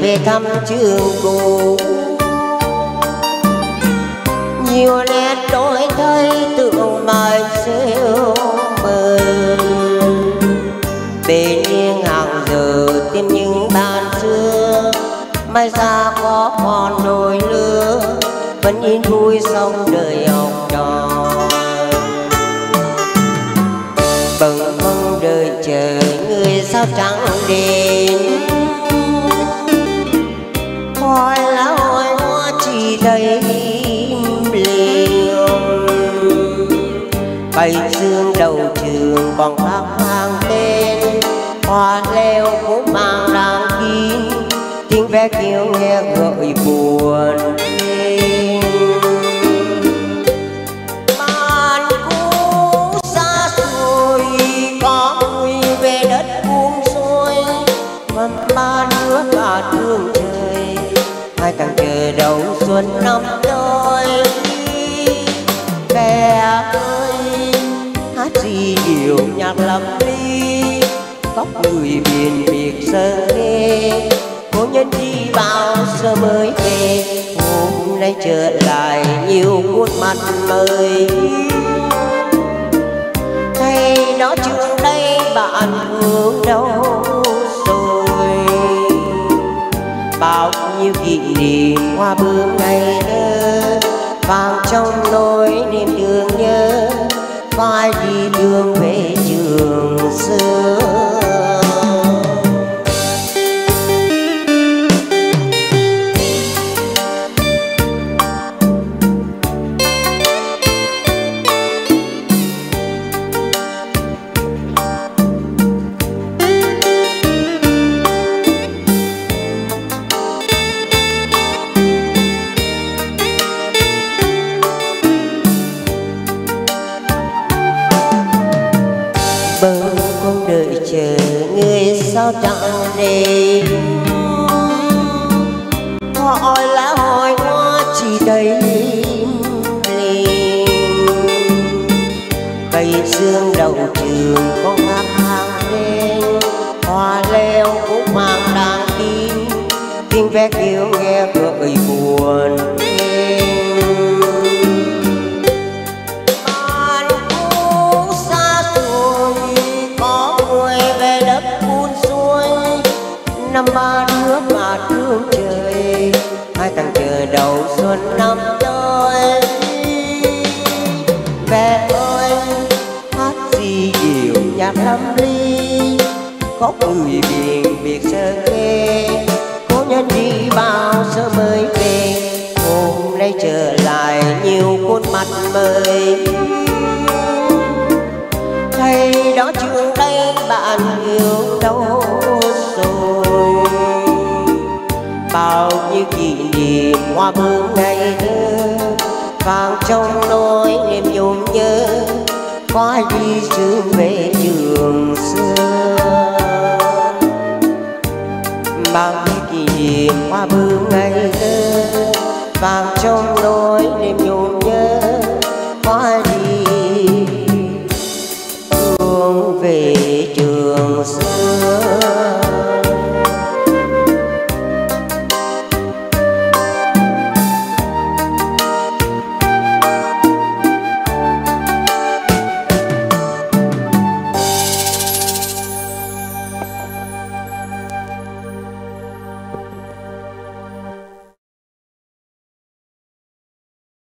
về thăm trường cũ. Nhiều nét đổi thay tượng bài rêu mờ. Bên nghiêng hàng giờ tìm những bàn xưa, mai ra có còn nồi lửa, vẫn in vui sông đời học trò. Bận không đợi chờ người sao trắng đến hỏi là hỏi hoa chỉ đầy im lìm bay dương đầu trường còn khắc hàng tên. Hoa leo cũng mang đàn kín tiếng ve kêu nghe gợi buồn đêm Bạn cũ xa xôi, có người về đất buông xuôi. Mầm ba đứa cả thương trời hai càng chờ đầu xuân năm đôi bè ơi, hát gì điều nhạc lầm ly, khóc người biển biệt sơ nghe cô nhân đi bao giờ mới về hôm nay trở lại nhiều khuôn mặt mới hoa bướm ngày thơ vàng trong nỗi niềm thương nhớ phải đi đường sao chẳng đến hỏi là hỏi hoa chỉ đầy cây dương đầu trường có ngáp hàng lên hoa leo cũng mang đàn tin tiếng ve kêu nghe gợi điều lâm ly. Có người biển biệt sơ ghê cố nhân đi bao giờ mới về. Hôm nay trở lại nhiều khuôn mặt mới. Thầy đó trước đây bạn yêu đâu rồi. Bao nhiêu kỷ niệm hoa bướm ngày thơ vàng trong nỗi niềm nhung nhớ có ai đi trở về trường xưa. Bao nhiêu kỷ niệm hoa bướm ngày thơ vàng trong nỗi niềm nhung nhớ có ai đi hướng về trường xưa.